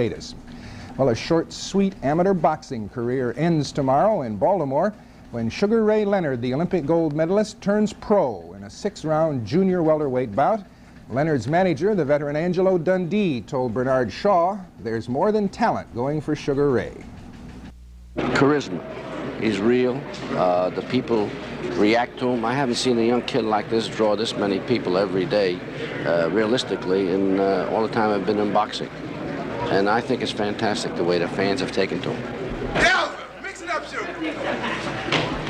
status. Well, a short, sweet amateur boxing career ends tomorrow in Baltimore when Sugar Ray Leonard, the Olympic gold medalist, turns pro in a six-round junior welterweight bout. Leonard's manager, the veteran Angelo Dundee, told Bernard Shaw there's more than talent going for Sugar Ray. Charisma. is real. Uh, the people react to him. I haven't seen a young kid like this draw this many people every day, uh, realistically, in uh, all the time I've been in boxing. And I think it's fantastic the way the fans have taken to him. Delvin, mix it up, Sugar.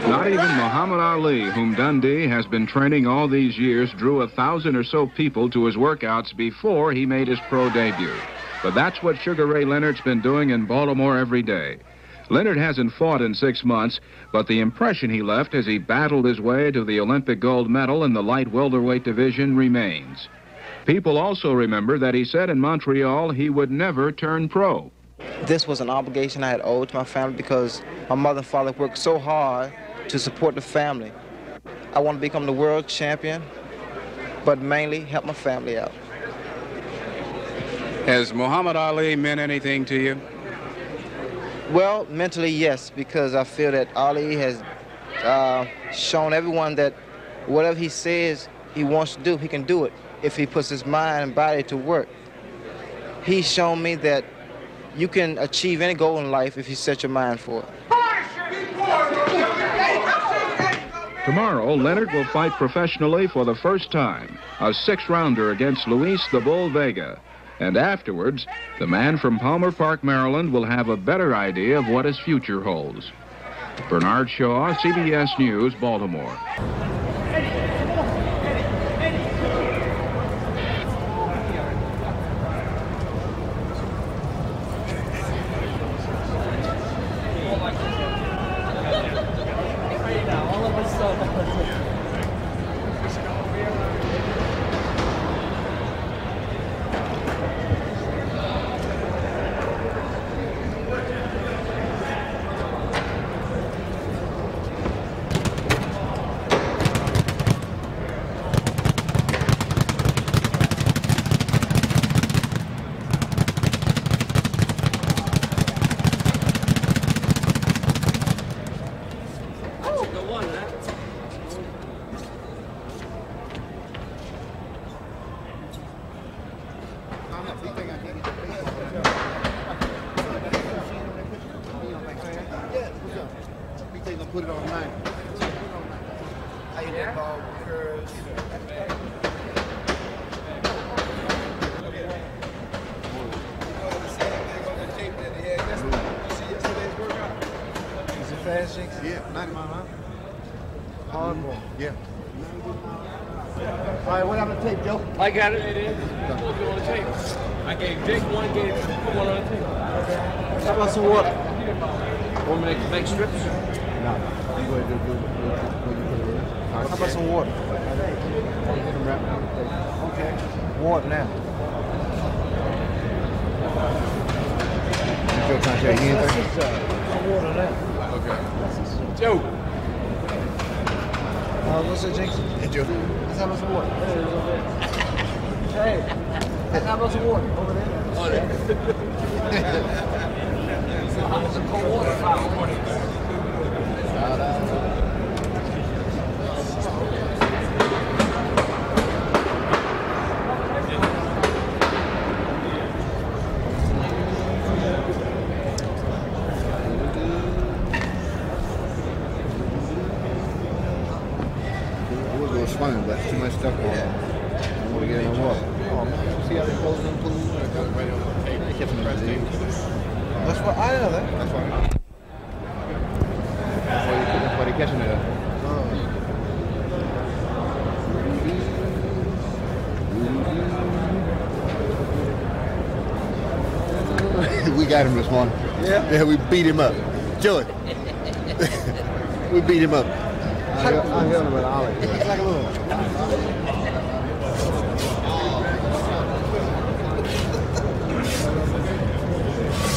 Not even Muhammad Ali, whom Dundee has been training all these years, drew a thousand or so people to his workouts before he made his pro debut. But that's what Sugar Ray Leonard's been doing in Baltimore every day. Leonard hasn't fought in six months, but the impression he left as he battled his way to the Olympic gold medal in the light welterweight division remains. People also remember that he said in Montreal he would never turn pro. This was an obligation I had owed to my family because my mother and father worked so hard to support the family. I want to become the world champion, but mainly help my family out. Has Muhammad Ali meant anything to you? Well, mentally, yes, because I feel that Ali has uh, shown everyone that whatever he says he wants to do, he can do it if he puts his mind and body to work. He's shown me that you can achieve any goal in life if you set your mind for it. Tomorrow, Leonard will fight professionally for the first time, a six-rounder against Luis the Bull Vega. And afterwards, the man from Palmer Park, Maryland will have a better idea of what his future holds. Bernard Shaw, CBS News, Baltimore. Put it on nine. How you doing, ball? Is fast, Jinx? Yeah, 90 mile an hour. Hardball. Mm, yeah. All right, what happened to tape, Joe? I got it. It is. We'll do on the tape. I gave Jake one, gave one on the tape. How about some water? Want me to make strips? No. You go and do do- How about some water? Okay. Water now. You feel trying to tell you anything? Some water now. Joe. Uh, what's that, Jinx? Hey, Joe. Let's have some water. Hey, let's have some water over there. On it. Some cold water. It was a little fun, but too much stuff on it. I want to get in the. Oh, man. See how they close them pools? Right on the table. They kept them. That's what I know eh? that. That's why. That's why, that's why catching it. we got him this morning. Yeah? Yeah, we beat him up. Joey. we beat him up. I I heard about Ollie. It's like a little.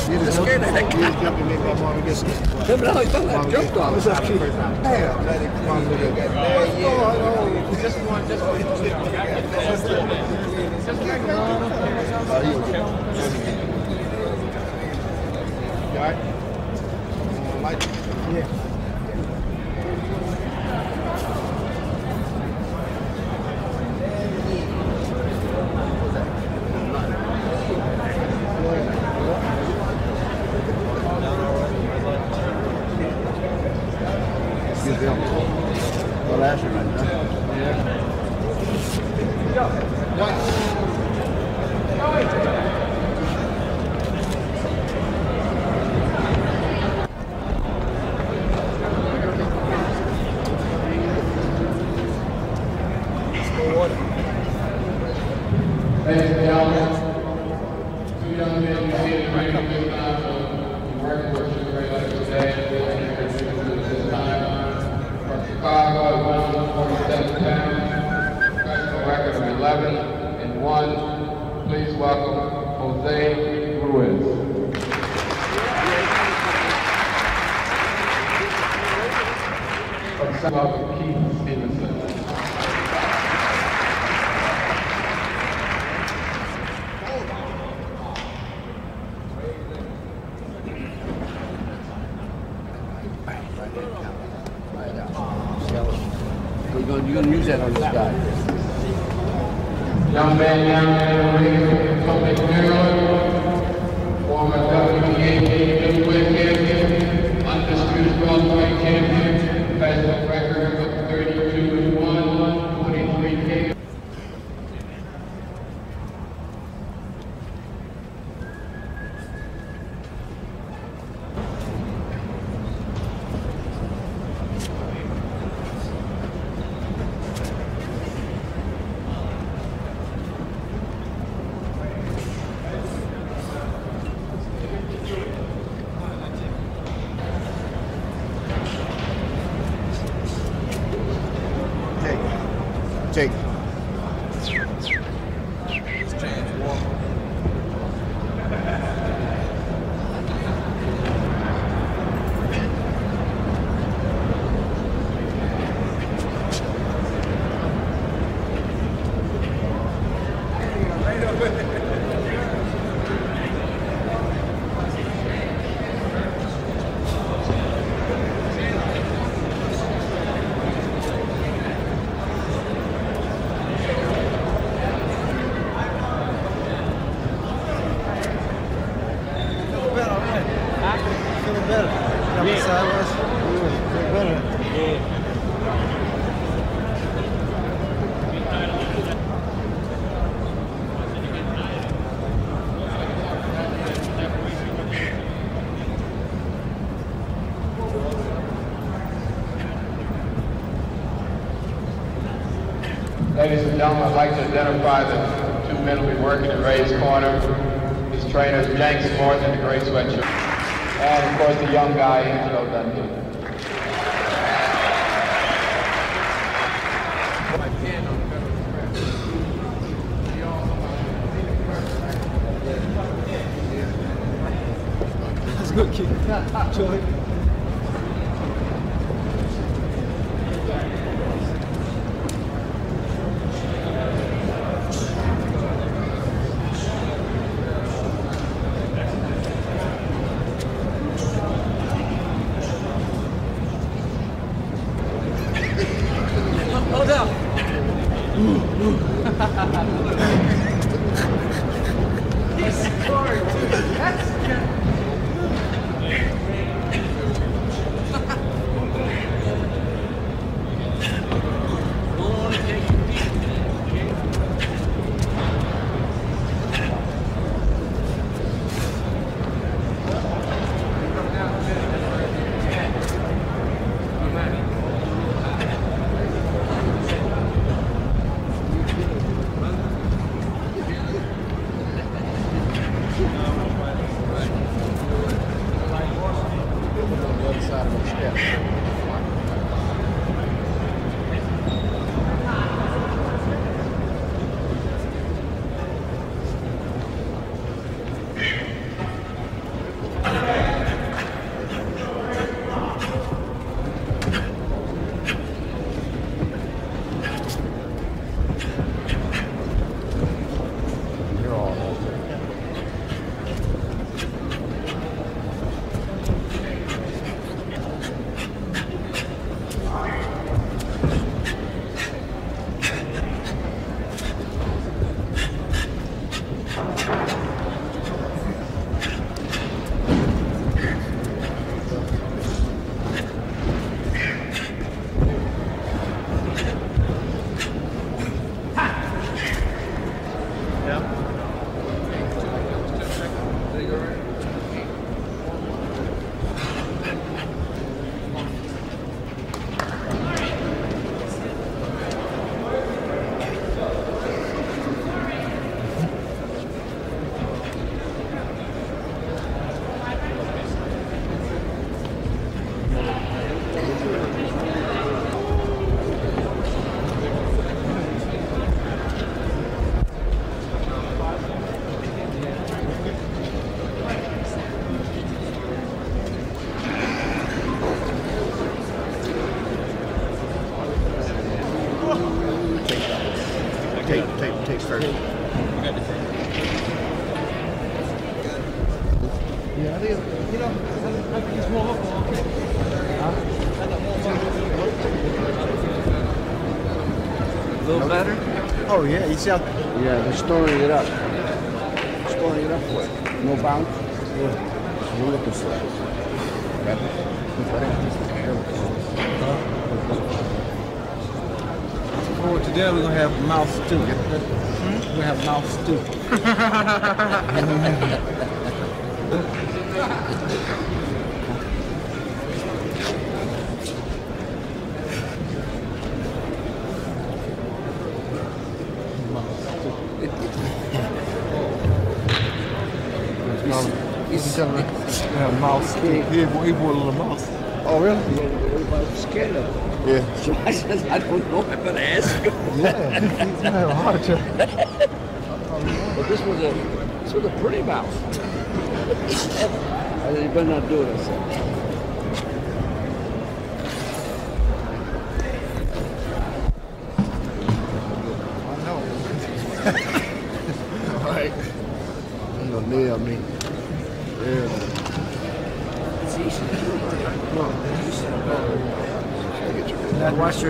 You just scared of that guy. I jumped on What's up, Keith? Damn. Marvin Gaye. Just one, just one. Are you gentlemen, I'd like to identify the two men who'll be working in Ray's Corner. His trainers, Janks Morton and the great sweatshirt. And of course the young guy, Angelo Dundee. That's good kid. Joy. first. Yeah, I think, you it's more? A little better? Oh, yeah, it's up. Yeah, they're storing it up. Storing it up for it. No bounce? Yeah. No looking slap. Right? Oh, today we're gonna have mouse stew. We're gonna have mouse stew. He's telling me have mouse stew. He, he bought a little mouse. Oh, really? Everybody's scared of it. Yeah. So I said, I don't know. I'm going to ask. Yeah, gonna have a heart attack. But this was a this was a pretty mouse. I said, you better not do it. I said. I know. All right. You gonna nail me. Yeah. To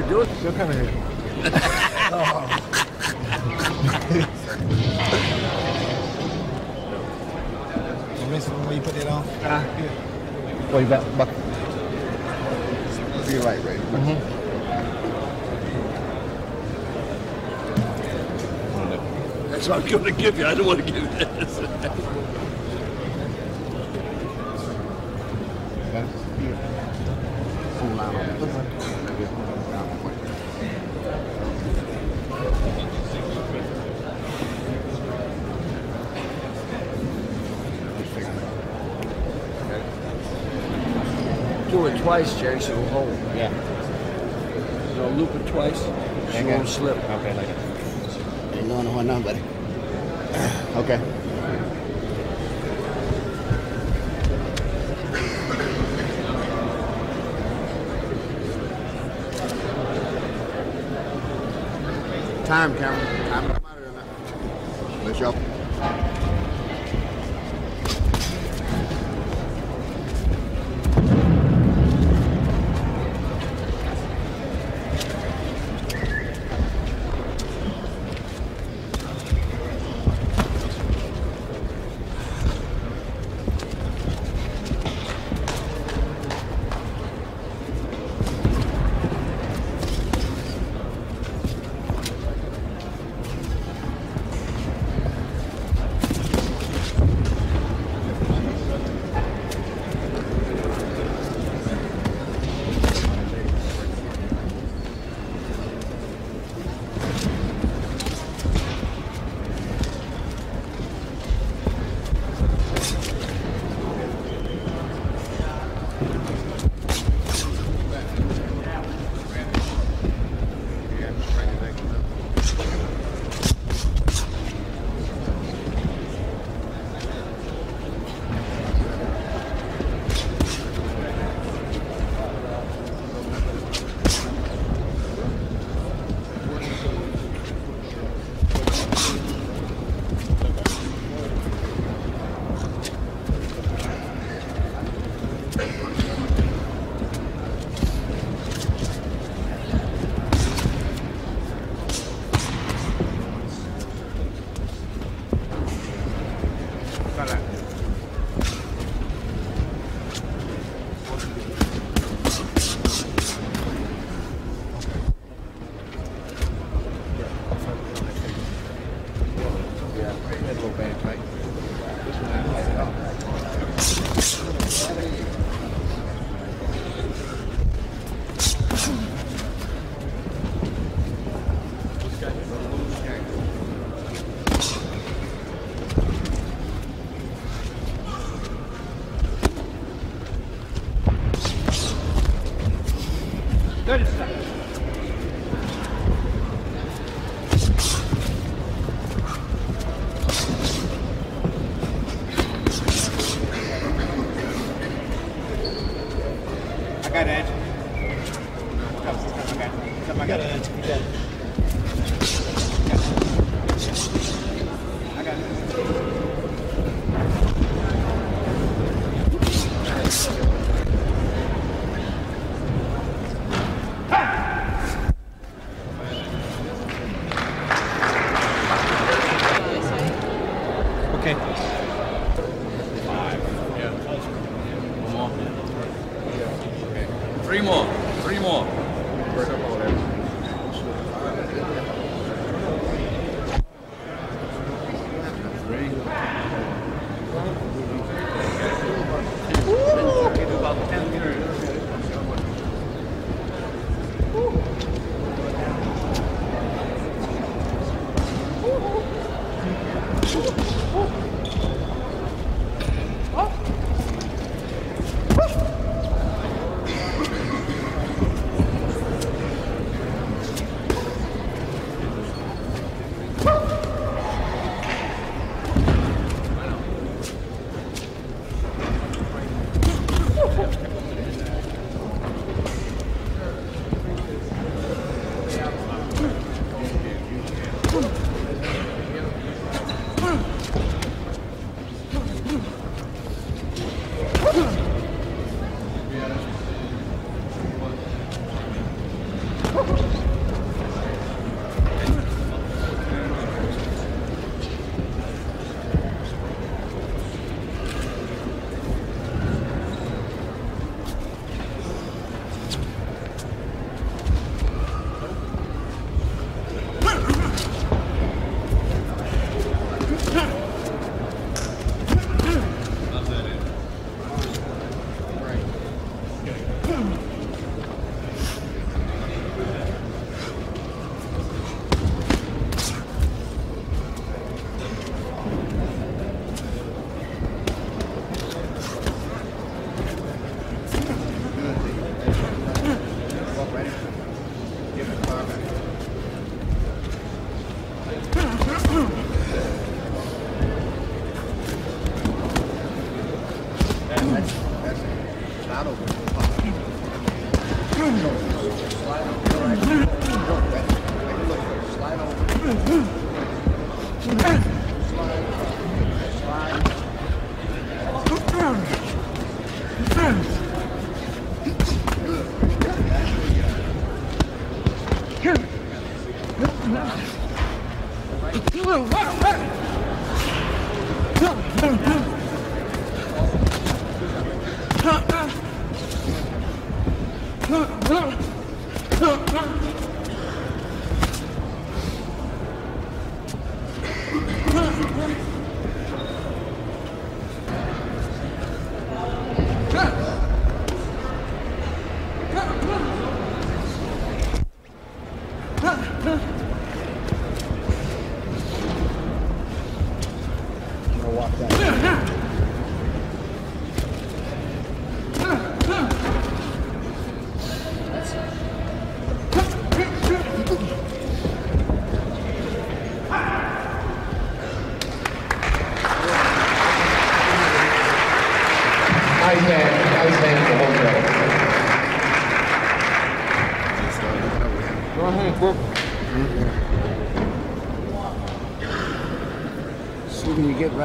do. It. Kind of here. You miss when you put on? Ah. Well, you. Be right? That's what I'm going to give you. I don't want to give you this. Do it twice, Jerry, so it'll hold. Yeah. Know, loop it twice, so it won't slip. Okay, like Ain't going to now, buddy. Okay.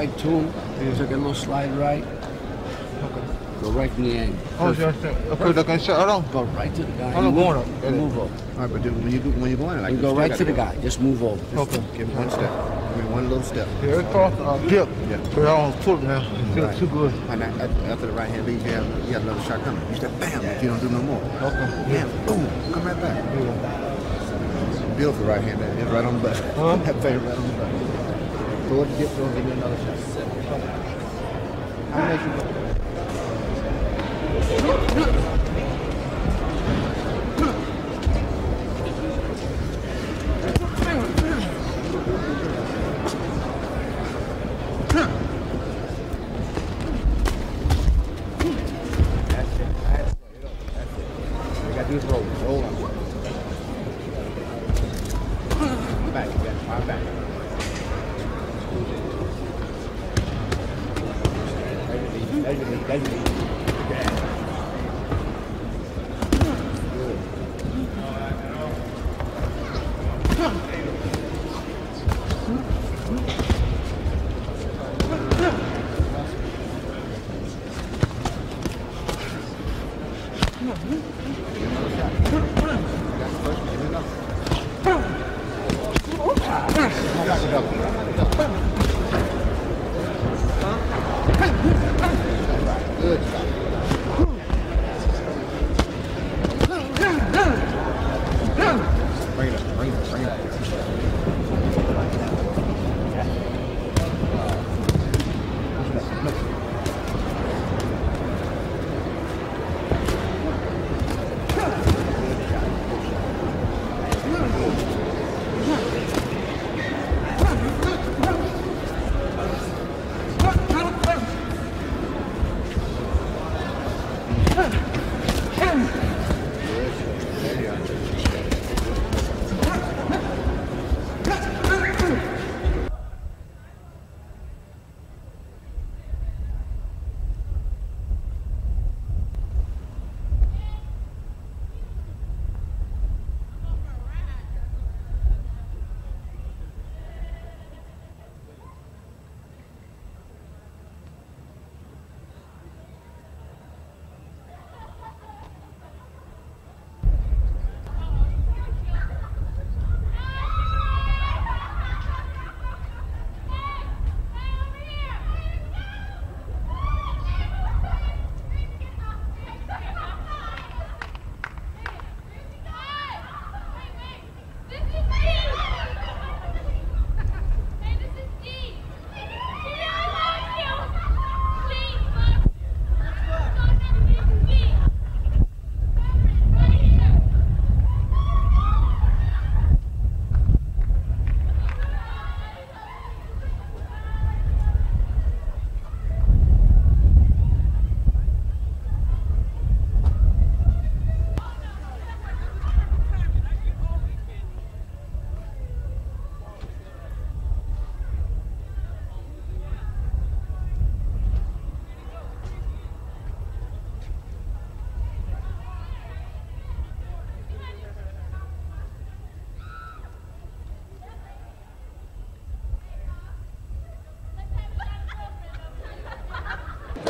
When you right to him, there's a little slide right. Go right in the end. Oh, sure, sure. Okay, look, shut hold on. Go right to the guy. Hold on, move, on. move over. All right, but then when you go, when you go in, You you go right gotta the guy. Just move over. Okay. Give me one step. Give me one little step. Yeah, it's off uh, dip. Yeah. We're on foot now. It feels Right. too good. And after, the right hand leaves, you have, you have another shot coming. You step, bam, if you don't do no more. Okay. Bam, boom, come right back. Build for right hand, that right on the button. Huh? that finger right on the Throw it, dip, throw it, give me another shot. How many you go? You gotta do is roll. Roll up.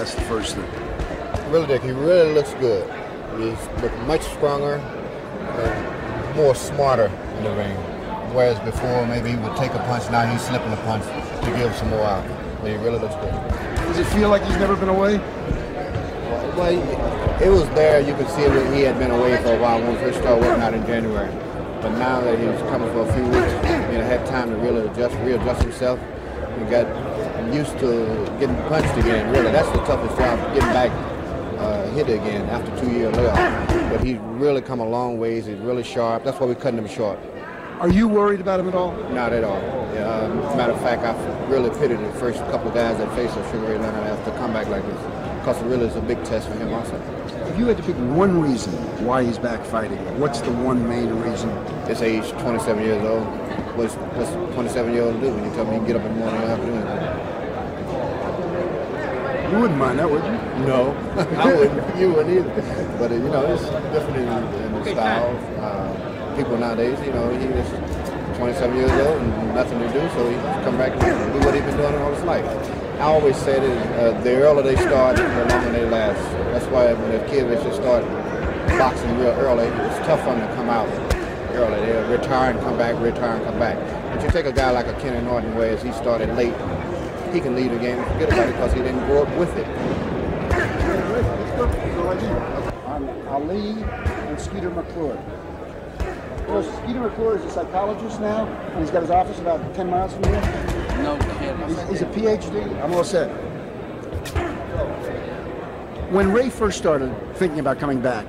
That's the first thing. Really, Dick, he really looks good. He's looking much stronger and more smarter in the ring. Whereas before, maybe he would take a punch, now he's slipping a punch to give some more out. But he really looks good. Does it feel like he's never been away? Well, he- it was there. You could see that he had been away for a while when we first started working out in January. But now that he's coming for a few weeks, you know, had time to really adjust, readjust himself. He got used to getting punched again. Really, that's the toughest job, getting back uh, hit again after two year layoff. But he's really come a long ways. He's really sharp. That's why we're cutting him short. Are you worried about him at all? Not at all. Yeah, um, matter of fact, I really pitied the first couple of guys that faced a Sugar Ray Leonard after come back like this. Because it really is a big test for him also. If you had to pick one reason why he's back fighting, what's the one main reason? This age, 27 years old. What's, what's 27 year old do when you tell me you can get up in the morning and afternoon? You wouldn't mind that, would you? No, I wouldn't. You wouldn't either. But uh, you know, it's different in, in the style. Uh, people nowadays, you know, he is 27 years old and nothing to do, so he come back and do what he's been doing all his life. I always said it, uh, the earlier they start, the longer they last. That's why when a kid they should start boxing real early, it's tough for them to come out early. They retire and come back, retire and come back. But you take a guy like a Kenny Norton, whereas he started late, he can lead a game and forget about it because he didn't grow up with it. I'm Ali and Skeeter McClure. You know, Skeeter McClure is a psychologist now, and he's got his office about 10 miles from here. No kidding. He's, he's a PhD. I'm all set. When Ray first started thinking about coming back,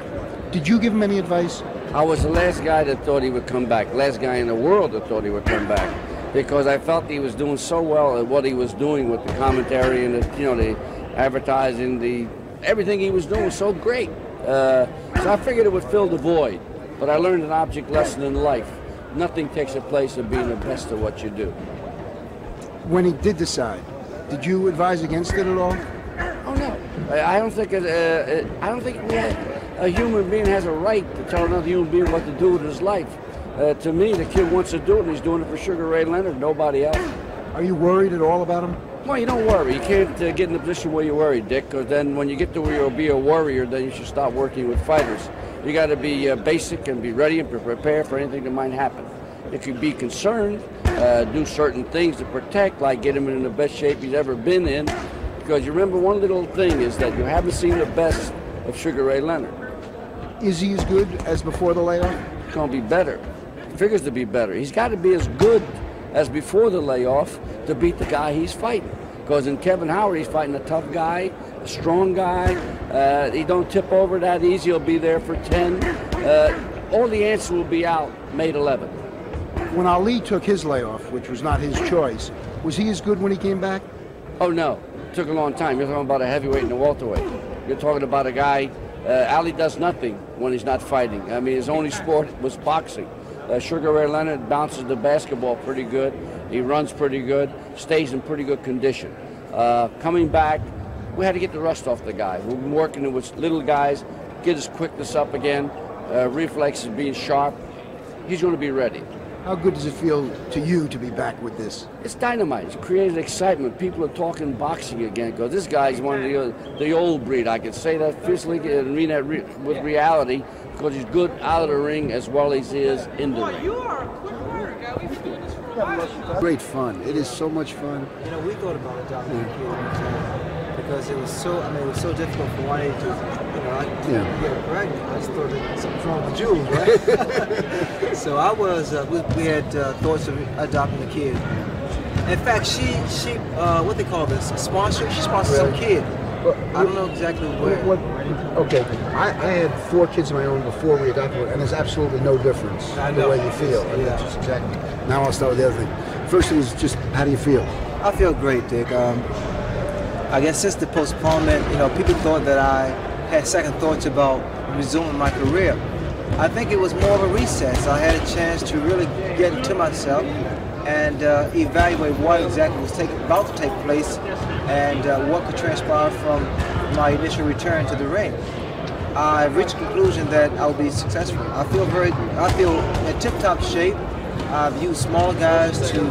did you give him any advice? I was the last guy that thought he would come back, last guy in the world that thought he would come back, because I felt he was doing so well at what he was doing with the commentary and the, you know, the advertising, the everything he was doing was so great. Uh, so I figured it would fill the void. But I learned an object lesson in life: nothing takes the place of being the best at what you do. When he did decide, did you advise against it at all? Oh no, I I don't think it, uh, I don't think have, a human being has a right to tell another human being what to do with his life. Uh, to me, the kid wants to do it, and he's doing it for Sugar Ray Leonard, nobody else. Are you worried at all about him? Well, you don't worry. You can't uh, get in the position where you worry, Dick, because then when you get to where you'll be a warrior, then you should start working with fighters. You got to be uh, basic and be ready and prepare for anything that might happen. If you be concerned, uh, do certain things to protect, like get him in the best shape he's ever been in. Because you remember one little thing is that you haven't seen the best of Sugar Ray Leonard. Is he as good as before the layoff? He's going to be better. Figures to be better. He's got to be as good as before the layoff to beat the guy he's fighting. Because in Kevin Howard, he's fighting a tough guy, a strong guy. Uh, he don't tip over that easy. He'll be there for 10. Uh, all the answers will be out May 11th. When Ali took his layoff, which was not his choice, was he as good when he came back? Oh, no. It took a long time. You're talking about a heavyweight and a welterweight. You're talking about a guy, uh, Ali does nothing when he's not fighting. I mean, his only sport was boxing. Uh, Sugar Ray Leonard bounces the basketball pretty good. He runs pretty good, stays in pretty good condition. Uh, coming back, we had to get the rust off the guy. We've been working with little guys, get his quickness up again, uh, reflexes being sharp. He's going to be ready. How good does it feel to you to be back with this? It's dynamite. It's created excitement. People are talking boxing again because this guy's one of the uh, the old breed. I can say that physically and mean that re with reality because he's good out of the ring as well as he is in the ring. Great fun. It is so much fun. You know, we thought about adopting a kid because it was so. I mean, it was so difficult for one age to, you know, I Yeah. get her pregnant. I just thought that something's wrong with Jules, right? so I was. Uh, we, we had uh, thoughts of adopting a kid. In fact, she she uh, what they call this a sponsor. She sponsored some kid. I don't know exactly where. What, okay, I, I had four kids of my own before we adopted one, and there's absolutely no difference in the way you feel. Yeah. just exactly. Now I'll start with the other thing. First thing is just how do you feel? I feel great, Dick. Um, I guess since the postponement, you know, people thought that I had second thoughts about resuming my career. I think it was more of a recess. I had a chance to really get into myself and uh, evaluate what exactly was taking, about to take place and uh, what could transpire from my initial return to the ring. I reached the conclusion that I'll be successful. I feel very, I feel in tip-top shape. I've used small guys to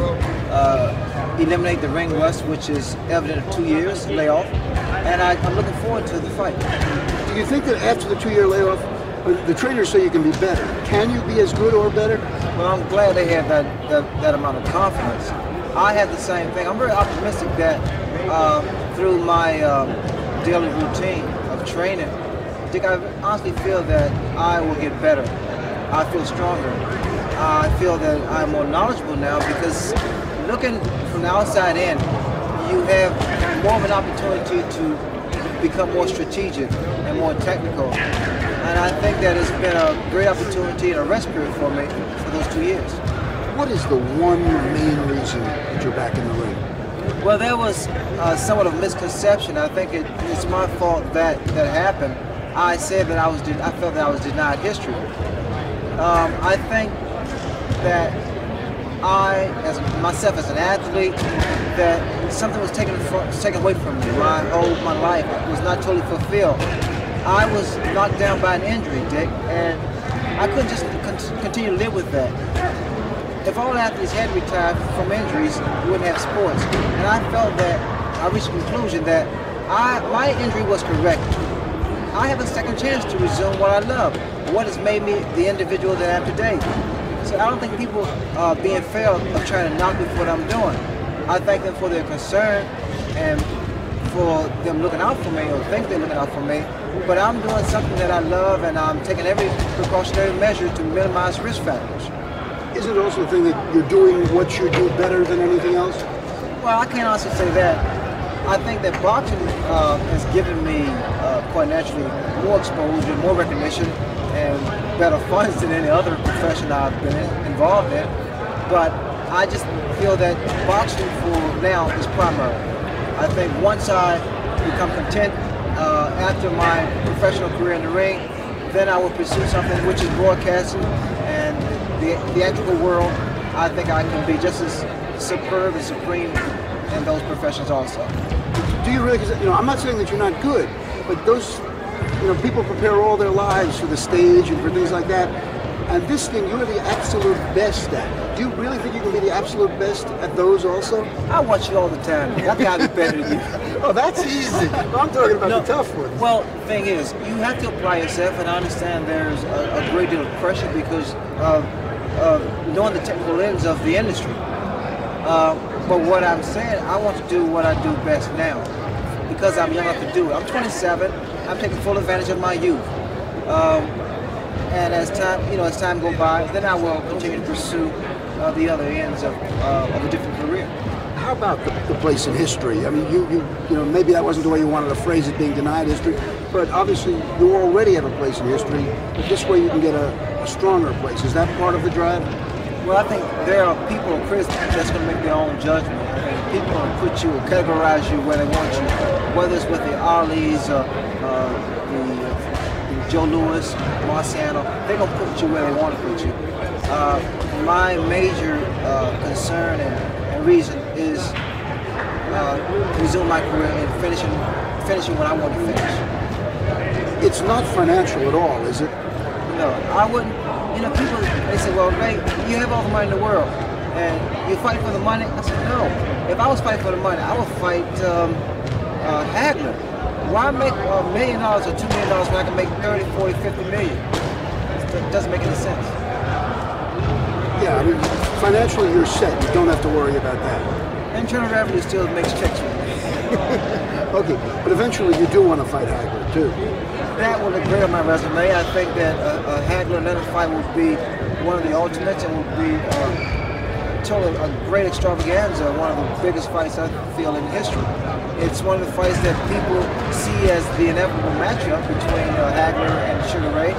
uh, eliminate the ring rust, which is evident of two years layoff, and I, I'm looking forward to the fight. Do you think that after the two-year layoff, the, the trainers say you can be better? Can you be as good or better? Well, I'm glad they have that, that, that amount of confidence. I had the same thing. I'm very optimistic that uh, through my um, daily routine of training, Dick, I honestly feel that I will get better. I feel stronger. I feel that I'm more knowledgeable now because looking from the outside in, you have more of an opportunity to become more strategic and more technical. And I think that it's been a great opportunity and a rest period for me for those two years. What is the one main reason that you're back in the ring? Well, there was uh, somewhat of a misconception. I think it, it's my fault that that happened. I said that I was, I felt that I was denied history. Um, I think that I, as myself as an athlete, that something was taken taken away from me. My whole my life was not totally fulfilled. I was knocked down by an injury, Dick, and I couldn't just con- continue to live with that. If all athletes had retired from injuries, we wouldn't have sports. And I felt that I reached the conclusion that I my injury was correct. I have a second chance to resume what I love, what has made me the individual that I am today. So I don't think people are being fair of trying to knock me for what I'm doing. I thank them for their concern and for them looking out for me or think they're looking out for me. But I'm doing something that I love and I'm taking every precautionary measure to minimize risk factors. Is it also the thing that you're doing what you do better than anything else? Well, I can't honestly say that. I think that boxing uh, has given me uh, quite naturally more exposure, more recognition, and better funds than any other profession I've been in, involved in. But I just feel that boxing for now is primary. I think once I become content uh, after my professional career in the ring, then I will pursue something which is broadcasting and the theatrical world. I think I can be just as superb and supreme in those professions also. Do you really? You know, I'm not saying that you're not good, but those, you know, people prepare all their lives for the stage and for things like that. And this thing, you're the absolute best at. Do you really think you can be the absolute best at those also? I watch you all the time. I think I'll be better than you. oh, that's easy. I'm talking about the tough ones. Well, thing is, you have to apply yourself, and I understand there's a, a great deal of pressure because of, of knowing the technical ends of the industry. Uh, but what I'm saying, I want to do what I do best now because I'm young enough to do it. I'm 27. I'm taking full advantage of my youth. Um, and as time, you know, as time goes by, then I will continue to pursue uh, the other ends of, uh, of a different career. How about the, the, place in history? I mean, you, you, you know, maybe that wasn't the way you wanted to phrase it, being denied history, but obviously you already have a place in history. But this way, you can get a, a stronger place. Is that part of the drive? Well, I think there are people, Chris, that's going to make their own judgment. I mean, people will put you, or categorize you where they want you, whether it's with the Ali's, uh, uh, the, the, Joe Louis, Marciano. They're going to put you where they want to put you. Uh, my major uh, concern and, and, reason is uh, resume my career and finishing, finishing what I want to finish. It's not financial at all, is it? No, I wouldn't you know, people, they say, well, Ray, you have all the money in the world, and you fight for the money? I said, no. If I was fighting for the money, I would fight um, uh, Hagler. Why make a million dollars or two million dollars when I can make 30, 40, 50 million? It doesn't make any sense. Yeah, I mean, financially you're set. You don't have to worry about that. Internal revenue still makes checks for me. okay, but eventually you do want to fight Hagler, too that would agree on my resume. I think that a, a Hagler Leonard fight would be one of the ultimates and would be uh, totally a great extravaganza, one of the biggest fights I feel in history. It's one of the fights that people see as the inevitable matchup between uh, Hagler and Sugar Ray,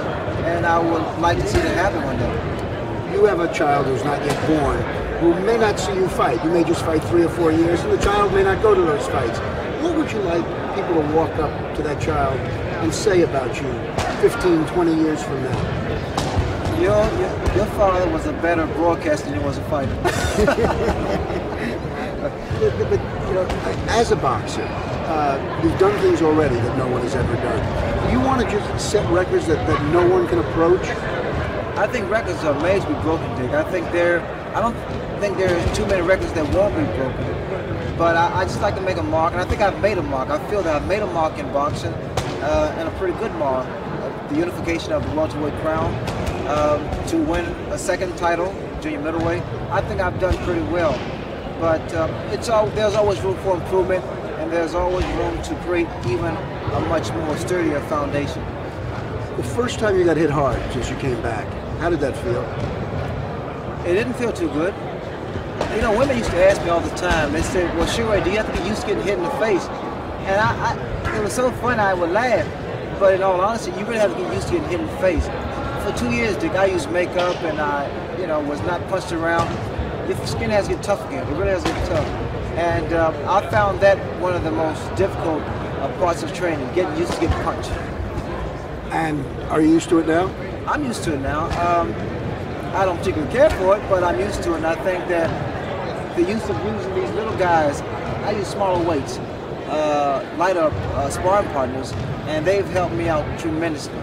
and I would like to see that happen one day. You have a child who's not yet born who may not see you fight. You may just fight three or four years, and the child may not go to those fights. What would you like people to walk up to that child and say about you 15, 20 years from now? Your, your, your father was a better broadcaster than he was a fighter. but, but, you know, as a boxer, uh, you've done things already that no one has ever done. You want to just set records that, that no one can approach? I think records are made to be broken, Dick. I think there, I don't think there's too many records that won't be broken. But I, I just like to make a mark, and I think I've made a mark. I feel that I've made a mark in boxing uh, and a pretty good mark. The unification of the welterweight crown um, to win a second title, junior middleweight. I think I've done pretty well, but um, it's all, there's always room for improvement, and there's always room to create even a much more sturdier foundation. The first time you got hit hard since you came back, how did that feel? It didn't feel too good. You know, women used to ask me all the time. They said, "Well, sure, do you have to get used to getting hit in the face?" And I, I it was so funny, I would laugh. But in all honesty, you really have to get used to getting hit in the face. For two years, the guy used makeup and I, you know, was not punched around. Your skin has to get tough again. It really has to get tough. And um, I found that one of the most difficult uh, parts of training, getting used to getting punched. And are you used to it now? I'm used to it now. Um, I don't particularly care for it, but I'm used to it. And I think that the use of using these little guys, I use smaller weights uh, lighter uh, sparring partners, and they've helped me out tremendously.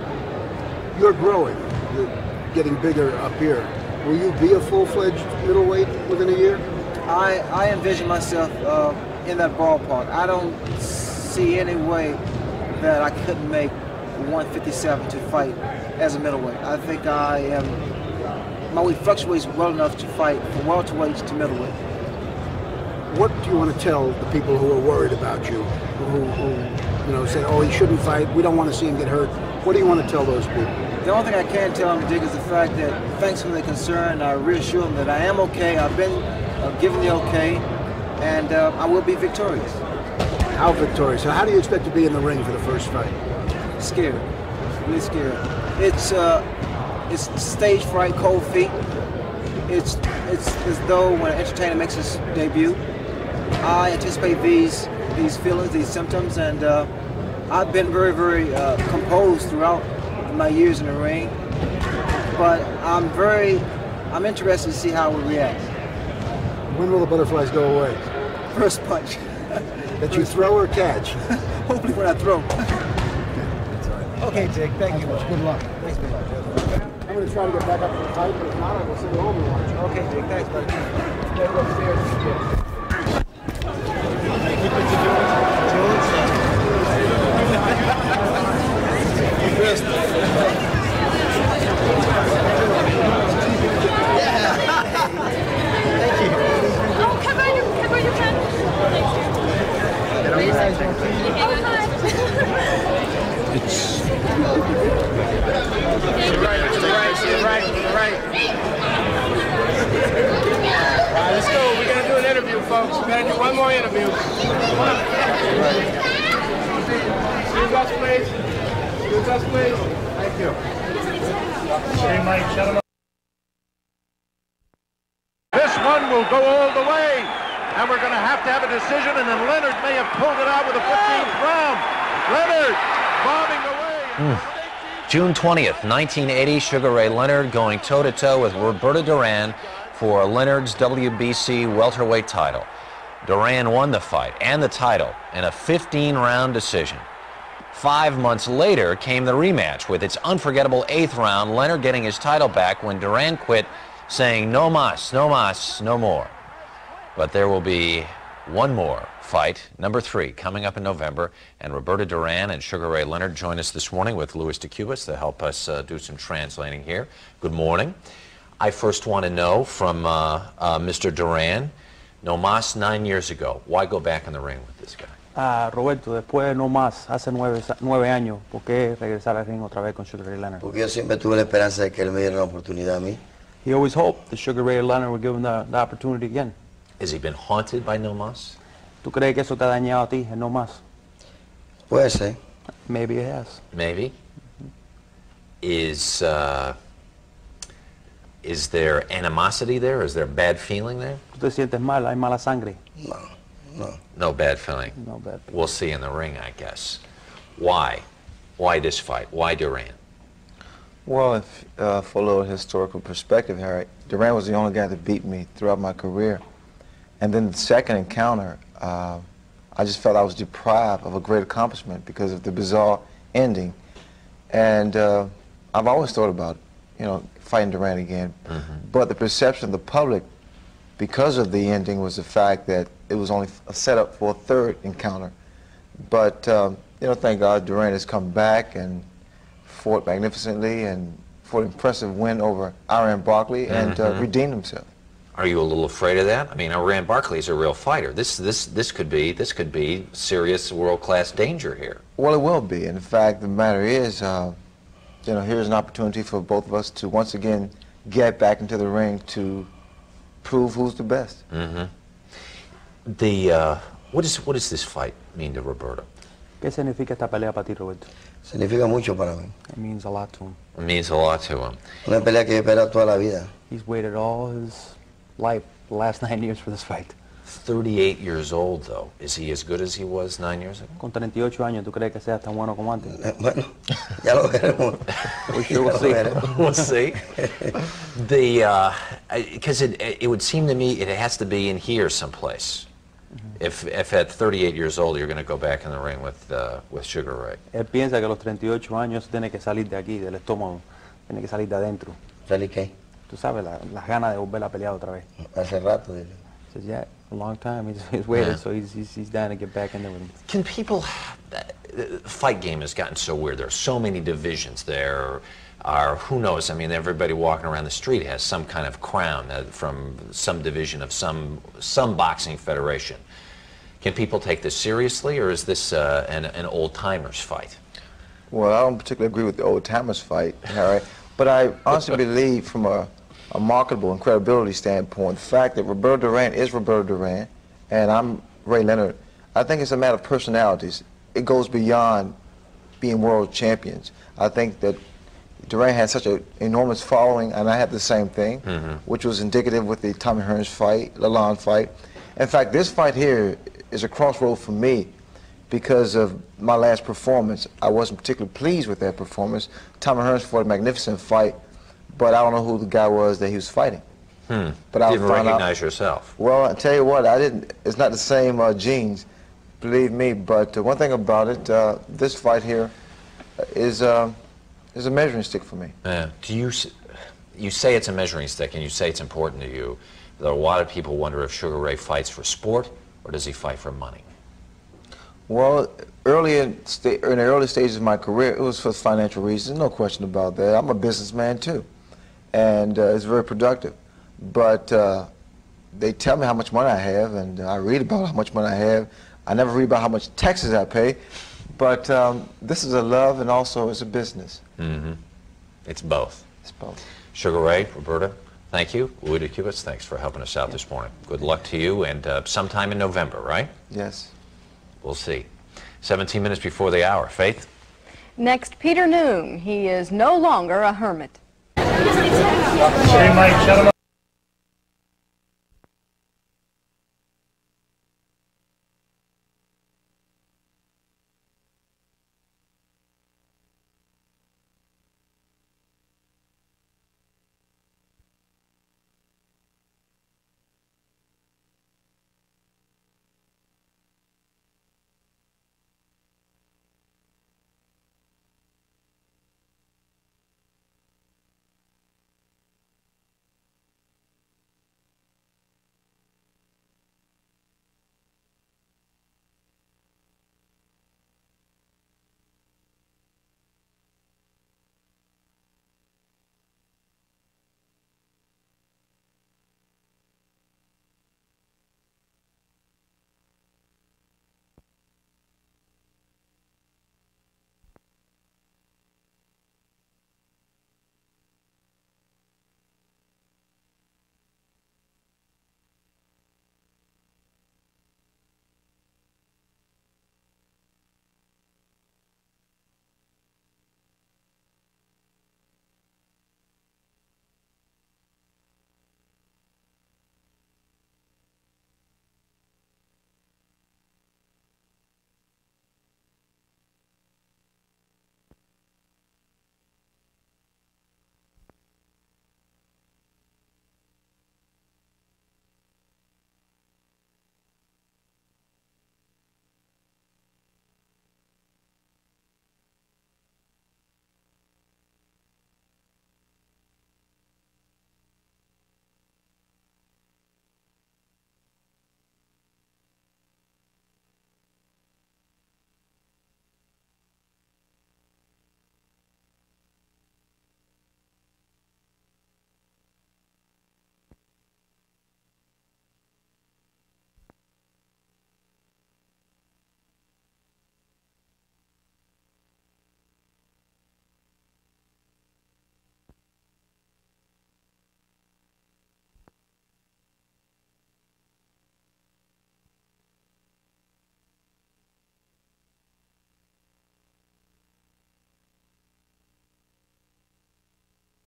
You're growing. You're getting bigger up here. Will you be a full-fledged middleweight within a year? I, I envision myself uh, in that ballpark. I don't see any way that I couldn't make 157 to fight as a middleweight. I think I am, my weight fluctuates well enough to fight from welterweight to middleweight what do you want to tell the people who are worried about you, who, who you know say, oh, he shouldn't fight, we don't want to see him get hurt? What do you want to tell those people? The only thing I can tell them, Dick, is the fact that thanks for the concern. I reassure them that I am okay. I've been uh, given the okay, and uh, I will be victorious. How victorious? So how do you expect to be in the ring for the first fight? Scared, really scared. It's uh, it's stage fright, cold feet. It's it's as though when an entertainer makes his debut, I anticipate these these feelings, these symptoms, and uh, I've been very, very uh, composed throughout my years in the ring. But I'm very, I'm interested to see how it reacts. When will the butterflies go away? First punch. that you throw or catch? Hopefully when I throw. okay, Jake, Thank you. Much. Good luck. Thanks, man. I'm going to try to get back up to the fight, but if not, I will you home and watch. Okay, Jake, thanks, buddy. Get upstairs can I, can I borrow your pen? Oh, hi. It's Right, to the right, to the right, to the right. All right, let's go. We're gonna do an interview, folks. We're gonna do one more interview. Come on. Excuse us, please. Excuse us, please. Thank you. Hey, Mike, shut him up. This one will go all the way. And we're going to have to have a decision, and then Leonard may have pulled it out with a 15th round. Leonard bombing away. Hmm. June 20th, 1980, Sugar Ray Leonard going toe-to-toe with Roberto Duran for Leonard's WBC welterweight title. Duran won the fight and the title in a 15-round decision. Five months later came the rematch with its unforgettable eighth round, Leonard getting his title back when Duran quit, saying, no mas, no mas, no more. But there will be one more fight, number three, coming up in November. And Roberto Duran and Sugar Ray Leonard join us this morning with Louis DeCubas to help us uh, do some translating here. Good morning. I first want to know from uh, uh, Mr. Duran, no mas nine years ago. Why go back in the ring with this guy? Ah, Roberto, después de no más, hace nueve, nueve años, ¿por qué regresar al ring otra vez con Sugar Ray Leonard? Porque yo siempre tuve la esperanza de que él me diera la oportunidad a mí. He always hoped that Sugar Ray Leonard would give him the, the opportunity again. Has he been haunted by no mas? ¿Tú crees que eso te ha dañado a ti, el no más? Puede ser. Maybe it has. Maybe. Is uh, is there animosity there? Is there bad feeling there? ¿Tú te sientes mal? ¿Hay mala sangre? No, no. No bad feeling. No bad. We'll see in the ring, I guess. Why? Why this fight? Why Duran? Well, if, uh, for a little historical perspective, Harry, Duran was the only guy that beat me throughout my career. And then the second encounter, uh, I just felt I was deprived of a great accomplishment because of the bizarre ending. And uh, I've always thought about, you know, fighting Duran again. But the perception of the public, because of the ending, was the fact that it was only a setup for a third encounter. But, um, you know, thank God Duran has come back and fought magnificently and fought an impressive win over Iran Barkley and uh, Mhm. redeemed himself. Are you a little afraid of that? I mean, Iran Barkley is a real fighter. This this this could be this could be serious world class danger here. Well, it will be. And in fact, the matter is, uh, you know, here's an opportunity for both of us to once again get back into the ring to prove who's the best. hmm The uh, what is what does this fight mean to Roberto? ¿Qué significa esta pelea para ti, Roberto? Significa mucho para mí. It means a lot to him. It means a lot to him. Una pelea que he esperado toda la vida. He's waited all his life, the last nine years for this fight. 38 years old though. Is he as good as he was nine years ago? Con 38 años, ¿tú crees que sea tan bueno como antes? Eh, bueno, ya lo veremos. We sure Ya will see. we'll see. The uh, because it it would seem to me it has to be in here someplace. Mm-hmm. If if at 38 years old you're going to go back in the ring with uh, with Sugar Ray. Él piensa que a los 38 años tiene que salir de aquí, del estómago, tiene que salir de adentro. ¿Salir qué? Tú sabes, la- las ganas de volver a pelear otra vez. Hace rato. dile. Says, yeah, a long time. He's, he's waited, Yeah. so he's, he's, he's down to get back in there with him. Can people? The fight game has gotten so weird. There are so many divisions. There are who knows? I mean, everybody walking around the street has some kind of crown uh, from some division of some some boxing federation. Can people take this seriously, or is this uh, an, an old timers fight? Well, I don't particularly agree with the old timers fight, Harry, but I honestly believe from a, a marketable and credibility standpoint, the fact that Roberto Duran is Roberto Duran and I'm Ray Leonard, I think it's a matter of personalities. It goes beyond being world champions. I think that Duran had such an enormous following, and I had the same thing, mm-hmm. which was indicative with the Tommy Hearns fight, Lalonde fight. In fact, this fight here is a crossroad for me because of my last performance. I wasn't particularly pleased with that performance. Tommy Hearns fought a magnificent fight, but I don't know who the guy was that he was fighting. Hmm. But I'll Didn't find out- recognize yourself. Well, I tell you what, I didn't. It's not the same uh, genes, believe me. But uh, one thing about it, uh, this fight here is uh, is a measuring stick for me. Yeah. Do you you say it's a measuring stick and you say it's important to you. There are a lot of people wonder if Sugar Ray fights for sport or does he fight for money? Well, early in, sta- in the early stages of my career, it was for financial reasons, no question about that. I'm a businessman too, and uh, it's very productive. But uh, they tell me how much money I have, and I read about how much money I have. I never read about how much taxes I pay, but um, this is a love and also it's a business. Mm-hmm. It's both. It's both. Sugar Ray, Roberto, thank you. Louis DeCubas, thanks for helping us out this morning. Good luck to you, and uh, sometime in November, right? Yes. We'll see. 17 minutes before the hour. Faith? Next, Peter Noone. He is no longer a hermit. Hey, Mike, shut him up.